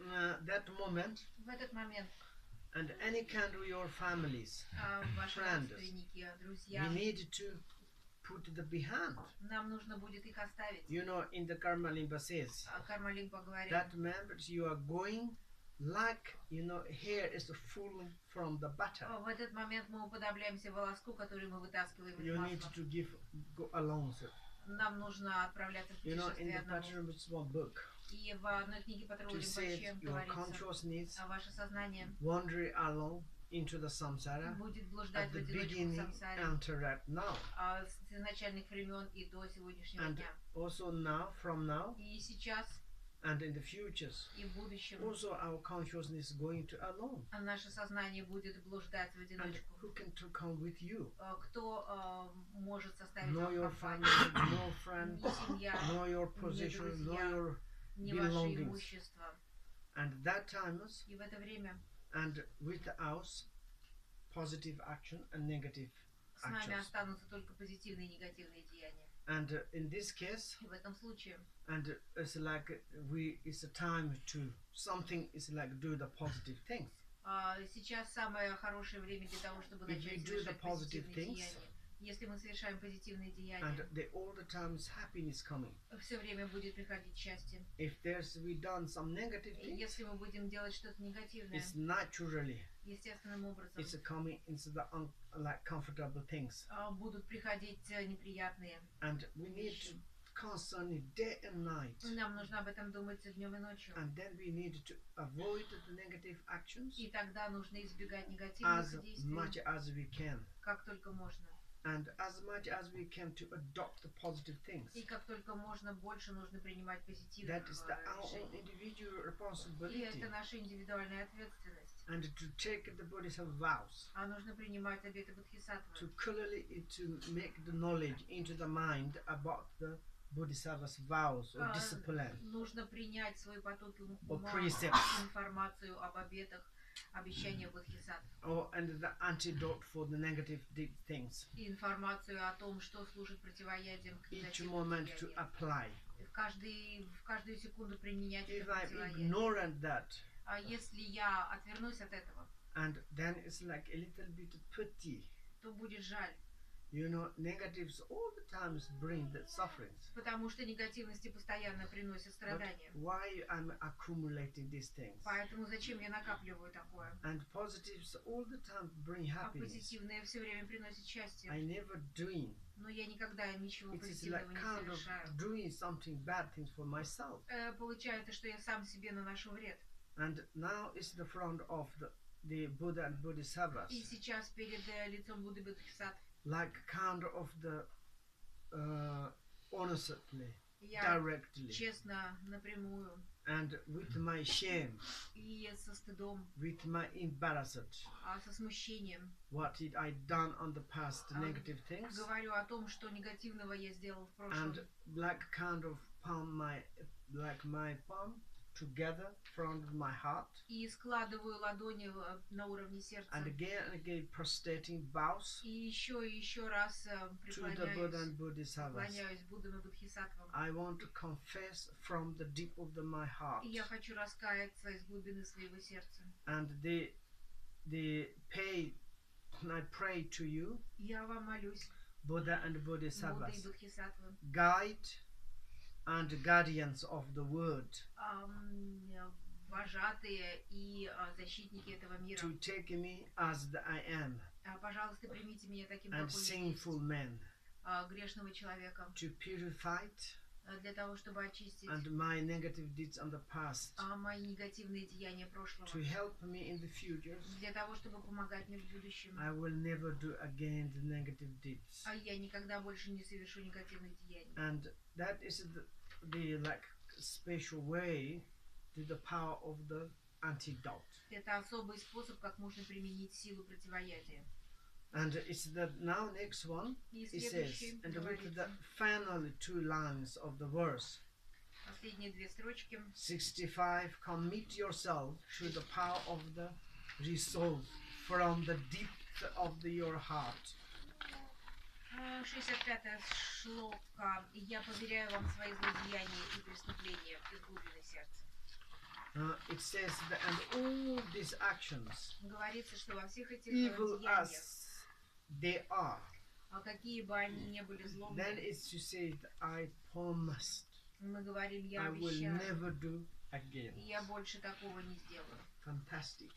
Speaker 2: uh, that moment
Speaker 1: В этот момент
Speaker 2: and any kind of your families,
Speaker 1: а, ваши
Speaker 2: Friends.
Speaker 1: родственники,
Speaker 2: we
Speaker 1: друзья,
Speaker 2: need to put the behind.
Speaker 1: нам нужно будет их оставить.
Speaker 2: You know, in the Karma Limba says
Speaker 1: А Кармалин поговорил,
Speaker 2: that members you are going like you know hair is full from the butter.
Speaker 1: «О, в этот момент мы уподобляемся волоску, который мы вытаскиваем из
Speaker 2: You need
Speaker 1: масла.
Speaker 2: to give go along.
Speaker 1: Нам нужно отправляться в
Speaker 2: you know, in
Speaker 1: путешествие
Speaker 2: the
Speaker 1: одному.
Speaker 2: Small book
Speaker 1: И в одной книге
Speaker 2: to say
Speaker 1: Пачем
Speaker 2: your
Speaker 1: говорится, а ваше сознание
Speaker 2: along into the samsara
Speaker 1: будет блуждать
Speaker 2: at
Speaker 1: в
Speaker 2: the
Speaker 1: одиночку в
Speaker 2: beginning
Speaker 1: самсаре
Speaker 2: and right now.
Speaker 1: а, с изначальных времен и до сегодняшнего
Speaker 2: And
Speaker 1: дня.
Speaker 2: also now, from now
Speaker 1: И сейчас,
Speaker 2: and in the futures,
Speaker 1: и в будущем
Speaker 2: also our consciousness is going to alone.
Speaker 1: а наше сознание будет блуждать в
Speaker 2: And
Speaker 1: одиночку.
Speaker 2: who can to come with you?
Speaker 1: А, Кто а, может составить
Speaker 2: Know
Speaker 1: вам
Speaker 2: your
Speaker 1: компанию?
Speaker 2: family, no friend,
Speaker 1: Ни семья,
Speaker 2: know your position, know
Speaker 1: друзья.
Speaker 2: your
Speaker 1: ни ваше
Speaker 2: belongings.
Speaker 1: имущество.
Speaker 2: and that times
Speaker 1: И в это время
Speaker 2: and with us positive action and negative
Speaker 1: с нами
Speaker 2: Actions.
Speaker 1: останутся только позитивные и негативные деяния.
Speaker 2: and uh, in this case
Speaker 1: в этом случае
Speaker 2: and it's like we it's a time to something is like do the positive things
Speaker 1: а, сейчас самое хорошее время для того, чтобы
Speaker 2: If
Speaker 1: начать совершать позитивные
Speaker 2: things,
Speaker 1: деяния. Если мы совершаем позитивные
Speaker 2: and
Speaker 1: деяния,
Speaker 2: the, all the times happiness coming
Speaker 1: все время будет приходить счастье.
Speaker 2: if there's we done some negative things
Speaker 1: если мы будем делать что-то негативное,
Speaker 2: it's naturally
Speaker 1: естественным образом
Speaker 2: it's coming into the un, like comfortable things
Speaker 1: а, будут приходить э, неприятные.
Speaker 2: and we need to constantly day and night
Speaker 1: Нам нужно об этом думать днем и ночью.
Speaker 2: and then we need to avoid the negative actions
Speaker 1: И тогда нужно избегать негативных
Speaker 2: as
Speaker 1: действий,
Speaker 2: much as we can
Speaker 1: как только можно.
Speaker 2: and as much as we can to adopt the positive things
Speaker 1: И как только можно больше нужно принимать позитивные
Speaker 2: that is the
Speaker 1: э,
Speaker 2: our own
Speaker 1: решения.
Speaker 2: individual
Speaker 1: И
Speaker 2: responsibility
Speaker 1: это наша индивидуальная ответственность.
Speaker 2: And to take the bodhisattva vows
Speaker 1: А нужно принимать обеты
Speaker 2: to
Speaker 1: Бодхисаттвы.
Speaker 2: clearly to make the knowledge into the mind about the bodhisattva's vows or
Speaker 1: А,
Speaker 2: discipline
Speaker 1: Нужно принять свой поток ум-
Speaker 2: or
Speaker 1: ума,
Speaker 2: precepts
Speaker 1: информацию об обетах, обещаниях Бодхисаттв.
Speaker 2: or and the antidote for the negative deep things
Speaker 1: И информацию о том, что служит противоядием к
Speaker 2: each
Speaker 1: негативным
Speaker 2: moment to
Speaker 1: деяниям.
Speaker 2: apply
Speaker 1: И В, каждый, в каждую секунду применять
Speaker 2: if
Speaker 1: это
Speaker 2: i'm
Speaker 1: противоядие.
Speaker 2: ignorant that
Speaker 1: А если я отвернусь от этого,
Speaker 2: and then it's like a little bit pity
Speaker 1: то будет жаль.
Speaker 2: you know negatives all the times bring the sufferings
Speaker 1: Потому что негативности постоянно приносят
Speaker 2: but
Speaker 1: страдания.
Speaker 2: why i'm accumulating these things
Speaker 1: Поэтому зачем я накапливаю такое?
Speaker 2: and positives all the time bring
Speaker 1: А
Speaker 2: happiness
Speaker 1: позитивное все время приносит счастье.
Speaker 2: i never doing
Speaker 1: Но я никогда ничего
Speaker 2: it
Speaker 1: позитивного
Speaker 2: like
Speaker 1: не
Speaker 2: kind of
Speaker 1: совершаю.
Speaker 2: doing something bad things for myself
Speaker 1: Э, Получается, что я сам себе наношу вред.
Speaker 2: and now it's the front of the the buddha and bodhisattvas
Speaker 1: И сейчас перед э, лицом Будды Бодхисаттв
Speaker 2: like kind of the uh honestly
Speaker 1: я
Speaker 2: directly
Speaker 1: честно, напрямую
Speaker 2: and with my shame
Speaker 1: и со стыдом,
Speaker 2: with my embarrassed
Speaker 1: а со смущением
Speaker 2: what did i done on the past
Speaker 1: Um,
Speaker 2: negative things
Speaker 1: говорю о том, что негативного я сделал в прошлом.
Speaker 2: and like kind of palm my like my palm together from my heart
Speaker 1: И складываю ладони э, на уровне сердца.
Speaker 2: and again and again prostrating bows
Speaker 1: И еще и еще раз э,
Speaker 2: to the Buddha
Speaker 1: преклоняюсь,
Speaker 2: and Bodhisattvas.
Speaker 1: преклоняюсь Буддам и Бодхисаттвам.
Speaker 2: I want to confess from the deep of the, my heart
Speaker 1: И я хочу раскаяться из глубины своего сердца.
Speaker 2: and the the pay and I pray to you
Speaker 1: Я вам молюсь,
Speaker 2: Buddha and
Speaker 1: Будда и
Speaker 2: Bodhisattvas
Speaker 1: Бодхисаттвы,
Speaker 2: guide And guardians of the word
Speaker 1: ам, э, вожатые и э, защитники этого мира.
Speaker 2: to take me as the I am
Speaker 1: А, Пожалуйста, примите меня таким,
Speaker 2: and
Speaker 1: какой я
Speaker 2: sinful
Speaker 1: есть,
Speaker 2: man
Speaker 1: а, грешного человека,
Speaker 2: to purify
Speaker 1: а, для того, чтобы очистить
Speaker 2: and my negative deeds on the past
Speaker 1: а, мои негативные деяния прошлого,
Speaker 2: to help me in the future
Speaker 1: для того, чтобы помогать мне в будущем.
Speaker 2: I will never do again the negative deeds
Speaker 1: А я никогда больше не совершу негативных деяний.
Speaker 2: and that is the, the like special way to the power of the antidote
Speaker 1: Это особый способ, как можно применить силу противоядия.
Speaker 2: and it's the now next one
Speaker 1: И
Speaker 2: it says
Speaker 1: следующий
Speaker 2: and with the
Speaker 1: говорится,
Speaker 2: final two lines of the verse
Speaker 1: последние две строчки.
Speaker 2: 65 commit yourself to the power of the resolve from the depth of the, your heart
Speaker 1: 65-я шлока. И я поверяю вам свои злодеяния и преступления из глубины сердца.
Speaker 2: Uh, it says that and all these actions
Speaker 1: Говорится, что во всех этих
Speaker 2: evil
Speaker 1: деяниях,
Speaker 2: as they are
Speaker 1: а какие бы они ни были
Speaker 2: then
Speaker 1: злобными,
Speaker 2: it's to say that I promised
Speaker 1: мы говорим, я
Speaker 2: I will
Speaker 1: обещаю,
Speaker 2: never do again.
Speaker 1: я больше такого не сделаю.
Speaker 2: Fantastic.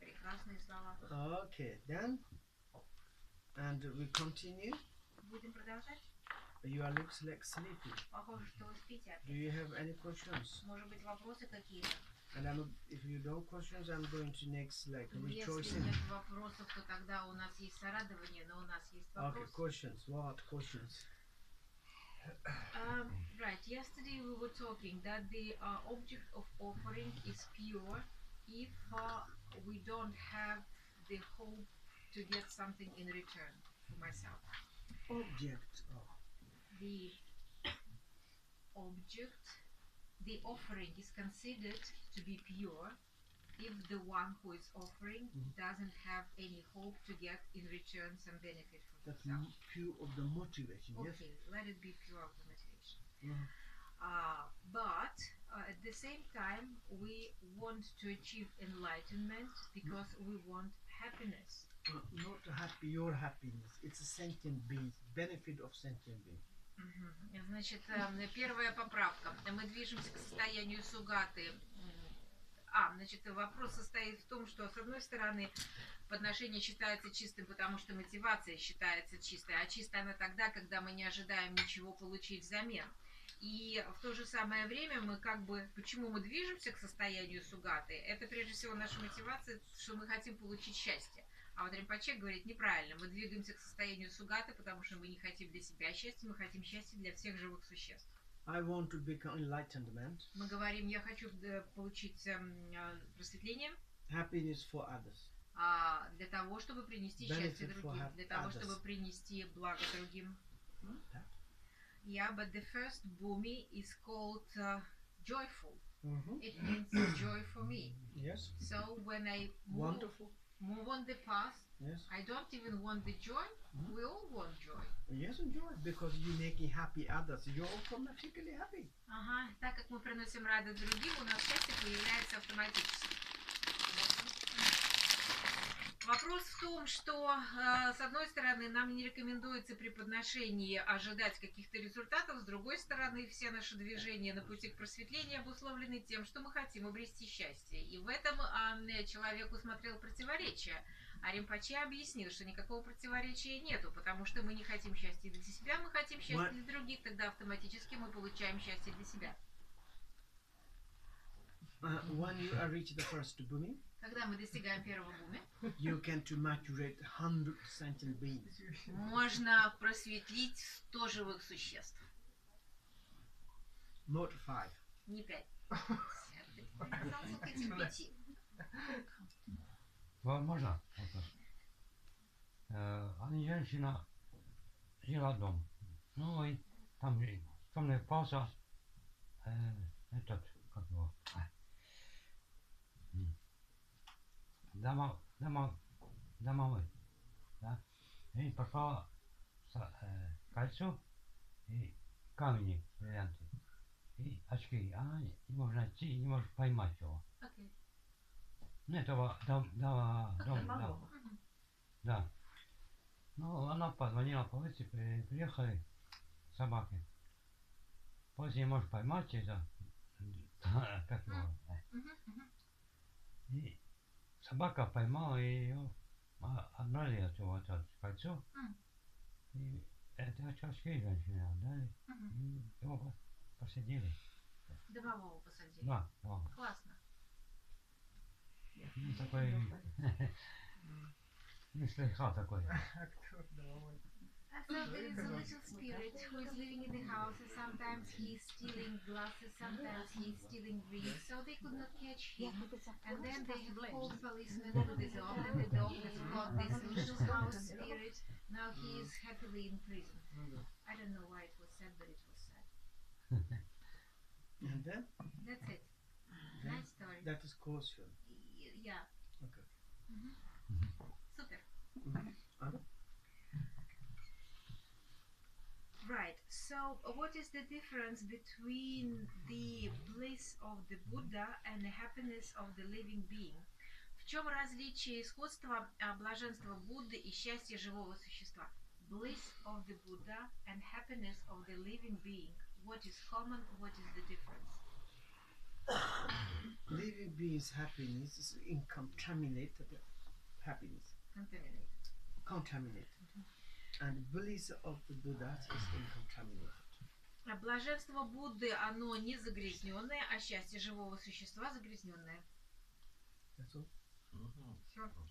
Speaker 1: Прекрасные слова.
Speaker 2: Okay, then, and we continue.
Speaker 1: Будем продолжать?
Speaker 2: You are looks like sleepy.
Speaker 1: Похоже, что вы спите. опять.
Speaker 2: Do you have any questions?
Speaker 1: Может быть, вопросы какие-то?
Speaker 2: And I'm, if you don't questions, I'm going to next like
Speaker 1: Ну, Если
Speaker 2: rejoicing.
Speaker 1: нет вопросов, то тогда у нас есть сорадование, но у нас есть
Speaker 2: Okay,
Speaker 1: вопрос.
Speaker 2: questions. What questions?
Speaker 1: Um, right. Yesterday we were talking that the uh, object of offering is pure if uh, we don't have the hope to get something in return for myself.
Speaker 2: Object. Oh.
Speaker 1: The object, the offering is considered to be pure if the one who is offering
Speaker 2: Mhm.
Speaker 1: doesn't have any hope to get in return some benefit for
Speaker 2: That's
Speaker 1: himself.
Speaker 2: pure of the motivation. Yes.
Speaker 1: Okay, let it be pure of the motivation.
Speaker 2: Mhm.
Speaker 1: Uh, but uh, at the same time, we want to achieve enlightenment because we want happiness.
Speaker 2: Not happy your happiness. It's a sentient being. Benefit of sentient being.
Speaker 1: Значит, э, первая поправка. Мы движемся к состоянию сугаты. А, значит, вопрос состоит в том, что, с одной стороны, подношение считается чистым, потому что мотивация считается чистой, а чистая она тогда, когда мы не ожидаем ничего получить взамен. И в то же самое время мы как бы, почему мы движемся к состоянию сугаты, это прежде всего наша мотивация, что мы хотим получить счастье. А вот Римпаче говорит неправильно, мы двигаемся к состоянию сугаты, потому что мы не хотим для себя счастья, мы хотим счастья для всех живых существ.
Speaker 2: I want to become enlightened man.
Speaker 1: Мы говорим, я хочу э, получить эм, э, просветление
Speaker 2: Happiness for others.
Speaker 1: а, для того, чтобы принести счастье
Speaker 2: Benefit for
Speaker 1: другим, для того,
Speaker 2: others.
Speaker 1: чтобы принести благо другим.
Speaker 2: that.
Speaker 1: Yeah, but the first bhumi is called uh, joyful.
Speaker 2: Mm-hmm.
Speaker 1: It means joy for me.
Speaker 2: Yes.
Speaker 1: So when I move,
Speaker 2: Wonderful.
Speaker 1: move on the path,
Speaker 2: Yes.
Speaker 1: I don't even want the joy.
Speaker 2: Mhm.
Speaker 1: We all want joy.
Speaker 2: Yes, enjoy because you making happy others. You're automatically happy.
Speaker 1: Ага, так как мы приносим радость другим, у нас счастье появляется автоматически. Вопрос в том, что, э, с одной стороны, нам не рекомендуется при подношении ожидать каких-то результатов, с другой стороны, все наши движения на пути к просветлению обусловлены тем, что мы хотим обрести счастье. И в этом а, человек усмотрел противоречие. А Римпаче объяснил, что никакого противоречия нету, потому что мы не хотим счастья для себя, мы хотим счастья для других, тогда автоматически мы получаем счастье для себя.
Speaker 2: Uh, when you are reach the first bhumi,
Speaker 1: Когда мы достигаем первого буми,
Speaker 2: you can to maturate hundred sentient beings.
Speaker 1: можно просветлить 100 живых существ.
Speaker 2: Not five.
Speaker 1: Не пять.
Speaker 3: Во- Можно вопрос? Э, Одна женщина жила дом. Ну и там темная пауза. Э, этот как его, а, м, дома, дома, домовой, да, и попал са- э, кольцо и камни бриллианты, и очки, она не, не может найти, не может поймать его.
Speaker 1: Окей.
Speaker 3: Ну, этого дом, дом,
Speaker 4: Домового.
Speaker 1: Мгм.
Speaker 3: да. Ну, она позвонила полиции, при- приехали собаки. Полиция не может поймать это, как его. И собака поймала ее, а, отбрали от него это кольцо.
Speaker 1: М.
Speaker 3: И это очки женщине отдали.
Speaker 1: Мгм.
Speaker 3: И его по- посадили.
Speaker 1: Домового посадили.
Speaker 3: Да, да.
Speaker 1: Классно.
Speaker 3: Ну, такой... Не слыхал такой.
Speaker 2: Актер домовой.
Speaker 1: I thought there is a little spirit who is living in the house and sometimes he is stealing glasses, sometimes he is stealing rings, so they could not catch him. And then they have called policemen to the dog and the dog has caught this little house spirit. Now he is happily in prison. I don't know why it was said, but it was said.
Speaker 2: And then
Speaker 1: That's it.
Speaker 2: Then
Speaker 1: Nice story.
Speaker 2: that is caution.
Speaker 1: Y- Yeah.
Speaker 2: Okay.
Speaker 1: Mhm. Super.
Speaker 2: Anna?
Speaker 1: Right. So, uh, what is the difference between the bliss of the Buddha and the happiness of the living being? В чем различие и сходство а, блаженства Будды и счастья живого существа? Bliss of the Buddha and happiness of the living being. What is common? What is the difference?
Speaker 2: Living beings' happiness is incontaminated happiness.
Speaker 1: Contaminate.
Speaker 2: Contaminated. And bliss
Speaker 1: А Блаженство Будды, оно не загрязненное, а счастье живого существа загрязненное.
Speaker 5: Вопрос?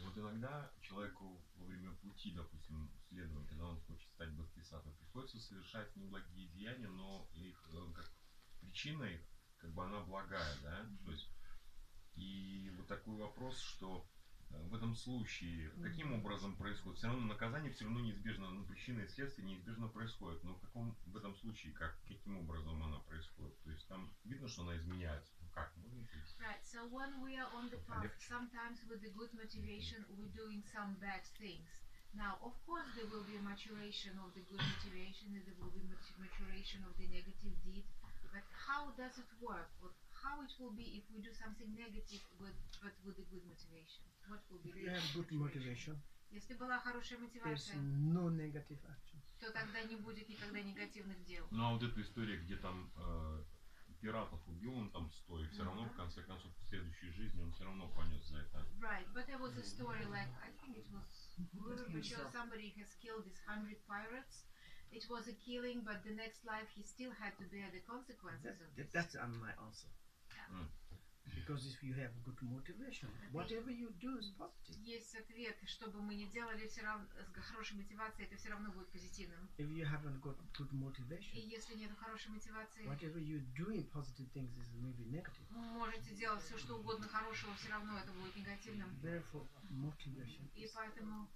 Speaker 5: Вот иногда человеку во время пути, допустим, следования, когда он хочет стать бхактисатом, приходится совершать неблагие деяния, но их э, как причина их, как бы она благая, да? То есть и вот такой вопрос, что в этом случае каким образом происходит? Все равно наказание все равно неизбежно, ну, причина и следствие неизбежно происходит. Но в каком в этом случае как каким образом она происходит? То есть там видно, что она изменяется. Ну как?
Speaker 1: Right, so when we are on the path, sometimes with the good motivation, we're doing some bad things. Now, of course, there will be a maturation of the good motivation, and there will be mat- maturation of the negative deed. But how does it work? What, how it will be if we do something negative, with, but with a good motivation? What will be
Speaker 2: If
Speaker 1: the
Speaker 2: have good motivation,
Speaker 1: Если была хорошая мотивация,
Speaker 2: no negative action.
Speaker 1: то тогда не будет никогда негативных дел.
Speaker 5: Ну а вот эта история, где там э, пиратов убил он там сто, и все равно в конце концов в следующей жизни он все равно понес за это.
Speaker 1: Right, but there was a story like I think it was Sure somebody has killed these hundred pirates. It was a killing, but the next life he still had to bear the consequences
Speaker 2: That,
Speaker 1: of this.
Speaker 2: that's uh, my answer.
Speaker 5: Mm.
Speaker 2: Because if you have good motivation, whatever you do is positive.
Speaker 1: Есть ответ, что бы мы ни делали, все равно с хорошей мотивацией это все равно будет позитивным.
Speaker 2: If you haven't got good
Speaker 1: И
Speaker 2: motivation,
Speaker 1: если нет хорошей мотивации,
Speaker 2: whatever you doing positive things is maybe negative.
Speaker 1: можете делать все, что угодно хорошего, все равно это будет негативным.
Speaker 2: Therefore, motivation
Speaker 1: И поэтому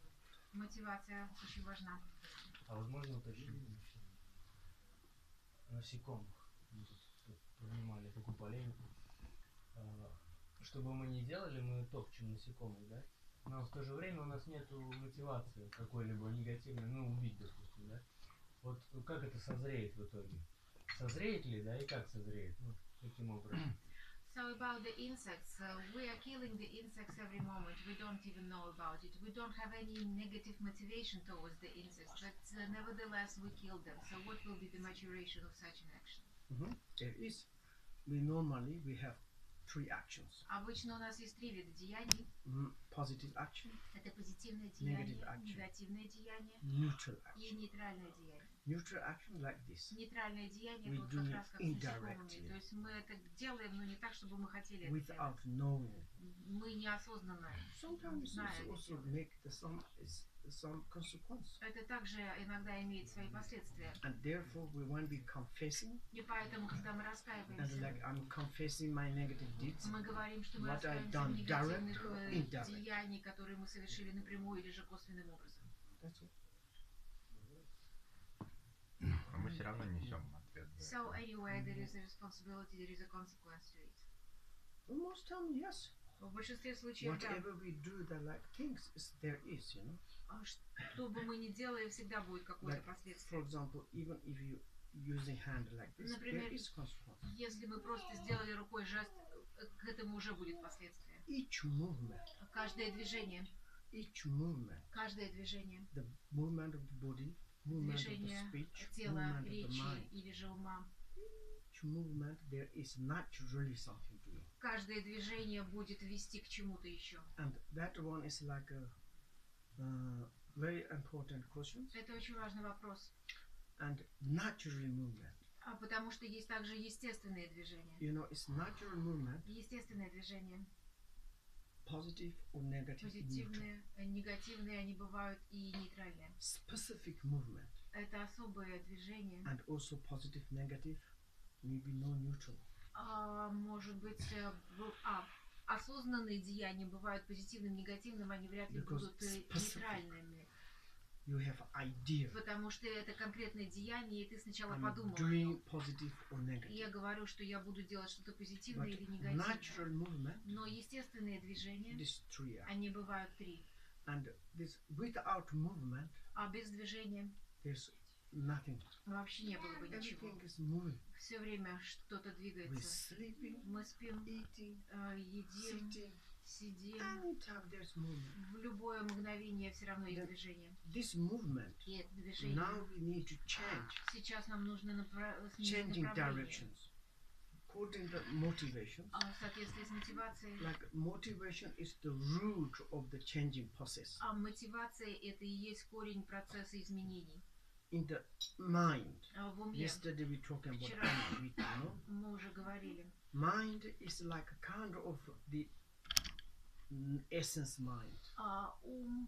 Speaker 1: мотивация очень важна.
Speaker 6: А возможно уточнить насекомых? Мы тут поднимали такую полемику. А, Что бы мы ни делали, мы топчем насекомых, да? Но в то же время у нас нет мотивации какой-либо негативной, ну, убить, допустим, да? Вот как это созреет в итоге? Созреет ли, да, и как созреет? Ну, каким образом?
Speaker 1: So about the insects, uh, we are killing the insects every moment. We don't even know about it. We don't have any negative motivation towards the insects, but uh, nevertheless we kill them. So what will be the maturation of such an action?
Speaker 2: Mhm. There is. We normally we have three actions:
Speaker 1: Обычно у нас есть три вида деяний.
Speaker 2: Positive action,
Speaker 1: Это позитивное деяние,
Speaker 2: Negative action.
Speaker 1: негативное деяние
Speaker 2: neutral
Speaker 1: и
Speaker 2: action.
Speaker 1: нейтральное деяние.
Speaker 2: Neutral action like this:
Speaker 1: Нейтральное деяние
Speaker 2: We
Speaker 1: вот
Speaker 2: do
Speaker 1: как раз как
Speaker 2: indirectly.
Speaker 1: То есть мы это делаем, но не так, чтобы мы хотели это делать.
Speaker 2: without knowing.
Speaker 1: Мы неосознанно.
Speaker 2: Sometimes
Speaker 1: Знаю,
Speaker 2: also make the some is some consequence,
Speaker 1: Это также иногда имеет свои последствия.
Speaker 2: and therefore we when we confessing
Speaker 1: И поэтому, когда мы
Speaker 2: and
Speaker 1: раскаиваемся,
Speaker 2: like I'm confessing my negative deeds,
Speaker 1: мы говорим, что мы
Speaker 2: What I've
Speaker 1: раскаиваемся
Speaker 2: done
Speaker 1: в негативных
Speaker 2: direct,
Speaker 1: э,
Speaker 2: indirect.
Speaker 1: деяний, которые мы совершили напрямую или же косвенным образом.
Speaker 2: that's all.
Speaker 7: Но мы все равно несем
Speaker 3: как бы.
Speaker 1: So anyway, there is a responsibility, there is a consequence to it.
Speaker 2: Well, most time, yes.
Speaker 1: В большинстве случаев, да.
Speaker 2: Whatever we do, the like things is there is, you know.
Speaker 1: А Что бы мы ни делали, всегда будет какое-то
Speaker 2: Like,
Speaker 1: последствие.
Speaker 2: for example, even if you using hand like this,
Speaker 1: Например,
Speaker 2: there is consequence.
Speaker 1: Если мы просто сделали рукой жест, э, к этому уже будет последствие.
Speaker 2: Each movement,
Speaker 1: Каждое движение,
Speaker 2: each movement,
Speaker 1: каждое движение,
Speaker 2: the movement of the body, movement of the
Speaker 1: движение
Speaker 2: speech,
Speaker 1: тела,
Speaker 2: movement of the
Speaker 1: речи
Speaker 2: mind,
Speaker 1: или же ума,
Speaker 2: each movement there is naturally something doing.
Speaker 1: каждое движение будет вести к чему-то еще.
Speaker 2: And that one is like a uh, very important question.
Speaker 1: Это очень важный вопрос.
Speaker 2: And natural movement,
Speaker 1: А потому что есть также естественные движения.
Speaker 2: you know, it's natural movement,
Speaker 1: Естественные движения,
Speaker 2: positive or negative, neutral.
Speaker 1: позитивные, э, негативные, они бывают и нейтральные.
Speaker 2: Specific movement,
Speaker 1: Это особые движения.
Speaker 2: and also positive, negative, maybe no neutral.
Speaker 1: А, может быть, э, а, осознанные деяния бывают позитивным, негативным, они вряд ли
Speaker 2: Because
Speaker 1: будут э, нейтральными.
Speaker 2: You have idea.
Speaker 1: Потому что это конкретное деяние, и ты сначала
Speaker 2: I'm
Speaker 1: подумал.
Speaker 2: doing positive or
Speaker 1: И
Speaker 2: negative.
Speaker 1: я говорю, что я буду делать что-то позитивное
Speaker 2: But
Speaker 1: или негативное. Но естественные движения,
Speaker 2: three
Speaker 1: они бывают три.
Speaker 2: And this without movement,
Speaker 1: А без движения
Speaker 2: there's.
Speaker 1: Вообще не было бы ничего. Все время что-то двигается. Мы спим, э, едим, сидим. В любое мгновение все равно есть движение.
Speaker 2: This movement,
Speaker 1: И это движение.
Speaker 2: now we need to change.
Speaker 1: Сейчас нам нужно напра- сменить
Speaker 2: Changing
Speaker 1: направление.
Speaker 2: directions. According to motivation,
Speaker 1: А,
Speaker 2: like motivation is the root of the changing process.
Speaker 1: А мотивация это и есть корень процесса изменений.
Speaker 2: In the mind,
Speaker 1: А В уме
Speaker 2: yesterday we talking about
Speaker 1: Вчера.
Speaker 2: mind, you know?
Speaker 1: мы уже говорили.
Speaker 2: Mind is like a kind of the mm, essence mind,
Speaker 1: А ум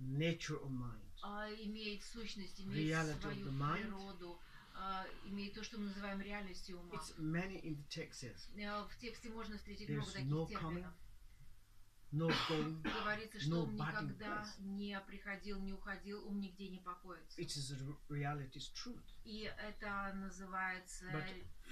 Speaker 2: nature of mind.
Speaker 1: а, имеет сущность, имеет
Speaker 2: Reality of
Speaker 1: свою
Speaker 2: the mind.
Speaker 1: природу, а, имеет то, что мы называем реальностью ума.
Speaker 2: It's many in the text says.
Speaker 1: А, В тексте можно встретить
Speaker 2: There's
Speaker 1: много таких
Speaker 2: no
Speaker 1: терминов.
Speaker 2: No going.
Speaker 1: Говорится, что ум
Speaker 2: budding
Speaker 1: никогда не приходил, не уходил, ум нигде не покоится.
Speaker 2: It is truth.
Speaker 1: И это называется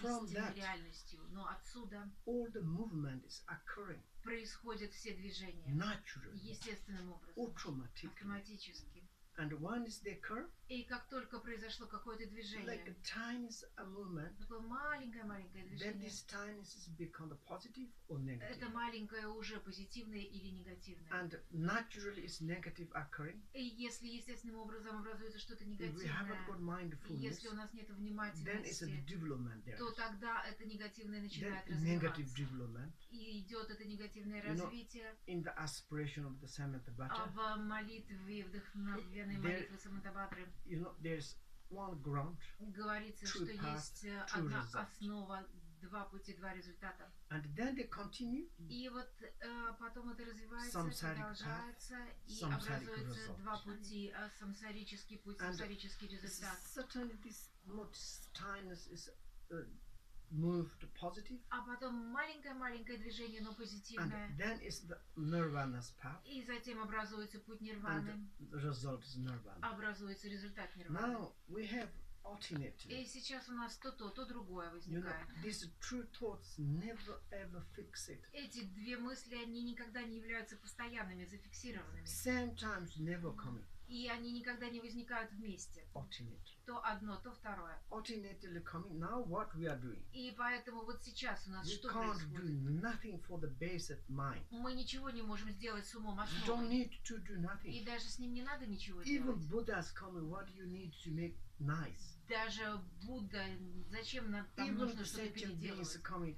Speaker 1: истинной реальностью. Но отсюда
Speaker 2: All the movement is occurring
Speaker 1: происходят все движения
Speaker 2: naturally,
Speaker 1: естественным образом,
Speaker 2: automatically.
Speaker 1: автоматически.
Speaker 2: And once they occur,
Speaker 1: И как только произошло какое-то
Speaker 2: like
Speaker 1: движение,
Speaker 2: a a movement,
Speaker 1: такое маленькое-маленькое
Speaker 2: then
Speaker 1: движение,
Speaker 2: this tiny is become positive or
Speaker 1: это
Speaker 2: negative.
Speaker 1: маленькое уже позитивное или негативное.
Speaker 2: And naturally is negative occurring.
Speaker 1: И если естественным образом образуется что-то
Speaker 2: If we haven't got
Speaker 1: негативное,
Speaker 2: mindfulness,
Speaker 1: если у нас нет
Speaker 2: then it's a
Speaker 1: внимательности,
Speaker 2: development there.
Speaker 1: то тогда это негативное
Speaker 2: Then
Speaker 1: начинает
Speaker 2: negative
Speaker 1: развиваться.
Speaker 2: development
Speaker 1: И идет это негативное
Speaker 2: You know,
Speaker 1: развитие.
Speaker 2: in the aspiration of the Samantha
Speaker 1: А в молитве, вдохновенной молитвы Самантабадры
Speaker 2: You know, there's one ground,
Speaker 1: говорится,
Speaker 2: True
Speaker 1: что
Speaker 2: path,
Speaker 1: есть э,
Speaker 2: true
Speaker 1: одна
Speaker 2: result.
Speaker 1: основа, два пути, два результата.
Speaker 2: and then they continue.
Speaker 1: И вот э, потом это развивается,
Speaker 2: Samsaric
Speaker 1: продолжается, и
Speaker 2: samsaric
Speaker 1: образуется
Speaker 2: result.
Speaker 1: два пути, э, самсарический путь,
Speaker 2: And
Speaker 1: самсарический результат.
Speaker 2: Certainly, this not tiness is uh, moved to positive,
Speaker 1: А потом маленькое-маленькое движение, но
Speaker 2: and
Speaker 1: позитивное.
Speaker 2: then is the nirvana's path,
Speaker 1: И затем образуется путь
Speaker 2: and
Speaker 1: нирваны,
Speaker 2: the result is nirvana.
Speaker 1: образуется результат нирваны.
Speaker 2: Now we have alternately.
Speaker 1: И сейчас у нас то то, то другое
Speaker 2: You know,
Speaker 1: возникает.
Speaker 2: these true thoughts never ever fix it.
Speaker 1: Эти две мысли, они никогда не являются постоянными, зафиксированными.
Speaker 2: Same times never coming.
Speaker 1: И они никогда не возникают вместе. То одно, то второе.
Speaker 2: Now what we are doing?
Speaker 1: И поэтому вот сейчас у нас
Speaker 2: We
Speaker 1: что
Speaker 2: can't do
Speaker 1: происходит?
Speaker 2: nothing for the basic mind.
Speaker 1: Мы ничего не можем сделать с умом
Speaker 2: You don't need to do
Speaker 1: И даже с ним не надо ничего
Speaker 2: Even
Speaker 1: делать.
Speaker 2: Buddha's coming. What do you need to make nice?
Speaker 1: Даже Будда, зачем нам там
Speaker 2: Even
Speaker 1: нужно что-то переделывать?
Speaker 2: coming.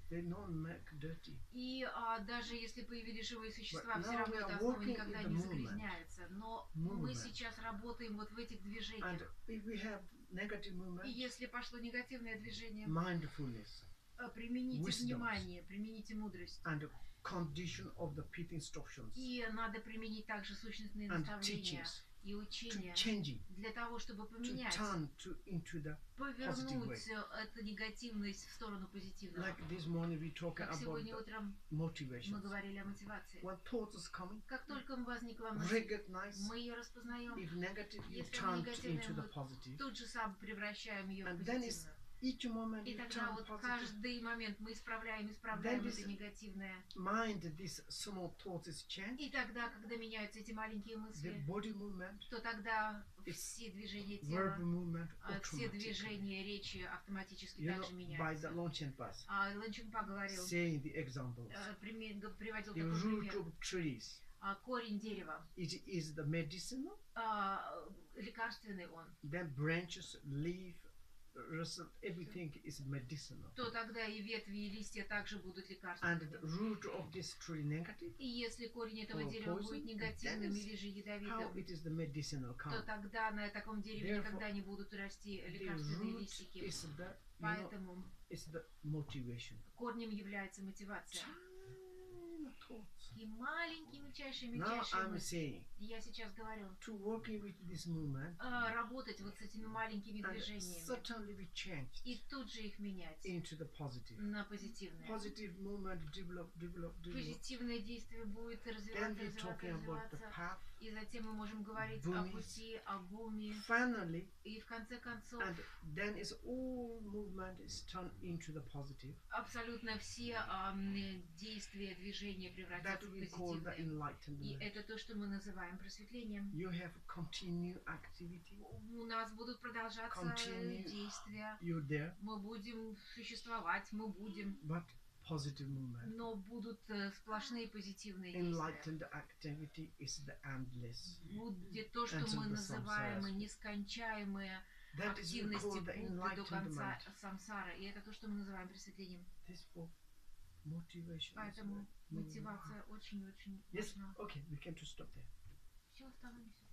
Speaker 1: И а, даже если появились живые существа,
Speaker 2: But
Speaker 1: все равно
Speaker 2: are
Speaker 1: основа никогда не
Speaker 2: movement.
Speaker 1: загрязняется. Но мы
Speaker 2: Movement.
Speaker 1: сейчас работаем вот в этих движениях.
Speaker 2: negative
Speaker 1: И
Speaker 2: movement,
Speaker 1: если пошло негативное движение, э, примените
Speaker 2: Wisdom.
Speaker 1: внимание, примените мудрость.
Speaker 2: and condition of the pit instructions
Speaker 1: И надо применить также сущностные наставления
Speaker 2: teachings
Speaker 1: и учения для того, чтобы поменять, повернуть э, эту негативность в сторону позитивного.
Speaker 2: like
Speaker 1: Как сегодня утром мы говорили о мотивации.
Speaker 2: Coming,
Speaker 1: Как только возникла мысль, мы ее распознаем,
Speaker 2: if negative,
Speaker 1: Если
Speaker 2: turn
Speaker 1: негативная мы тут же сам превращаем ее в позитивную.
Speaker 2: Each moment
Speaker 1: И тогда вот каждый момент мы исправляем, исправляем это негативное.
Speaker 2: mind, small thoughts is changed,
Speaker 1: И тогда, когда меняются эти маленькие
Speaker 2: the
Speaker 1: мысли,
Speaker 2: body movement,
Speaker 1: то тогда все движения тела,
Speaker 2: movement,
Speaker 1: а, все движения речи автоматически
Speaker 2: You know,
Speaker 1: также
Speaker 2: by the
Speaker 1: меняются.
Speaker 2: Longchen Pass,
Speaker 1: А Лэн Чунпа говорил,
Speaker 2: saying the examples,
Speaker 1: г- приводил
Speaker 2: the
Speaker 1: такой
Speaker 2: root
Speaker 1: пример.
Speaker 2: of trees,
Speaker 1: А, Корень дерева,
Speaker 2: it is the medicinal,
Speaker 1: а, лекарственный он,
Speaker 2: then branches, leaf,
Speaker 1: то тогда и ветви, и листья также будут
Speaker 2: And
Speaker 1: лекарственными. И если корень этого дерева будет негативным или же ядовитым, то тогда на таком дереве никогда не будут расти лекарственные листики. Поэтому корнем является мотивация. Маленькие, мельчайшие, мельчайшие Я сейчас говорю,
Speaker 2: to working with this movement
Speaker 1: а, работать вот с этими маленькими движениями и тут же их менять
Speaker 2: into the positive.
Speaker 1: на позитивное.
Speaker 2: Positive movement develop, develop, develop.
Speaker 1: Позитивное действие будет
Speaker 2: Then
Speaker 1: развиваться,
Speaker 2: we're
Speaker 1: развиваться,
Speaker 2: talking about the
Speaker 1: развиваться.
Speaker 2: path.
Speaker 1: И затем мы можем говорить о
Speaker 2: Буми.
Speaker 1: пути, о буме.
Speaker 2: Finally,
Speaker 1: И в конце концов,
Speaker 2: and then is all movement is turned into the positive.
Speaker 1: абсолютно все м, действия, движения превратятся в позитивные. И это то, что мы называем просветлением.
Speaker 2: You have continue activity.
Speaker 1: У нас будут продолжаться
Speaker 2: Continue.
Speaker 1: действия.
Speaker 2: You're there,
Speaker 1: Мы будем существовать, мы будем,
Speaker 2: but positive movement.
Speaker 1: но будут э, сплошные позитивные.
Speaker 2: Enlightened activity is the endless.
Speaker 1: Будет то, что мы
Speaker 2: the
Speaker 1: называем нескончаемые
Speaker 2: That is we
Speaker 1: активности до конца самсара. И это то, что мы называем просветлением. Поэтому мотивация очень-очень
Speaker 2: Yes.
Speaker 1: важна.
Speaker 2: Okay, we can to stop there.
Speaker 1: Все остановимся.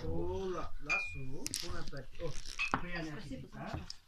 Speaker 2: Sola, la,
Speaker 4: su,
Speaker 2: una, oh, prima,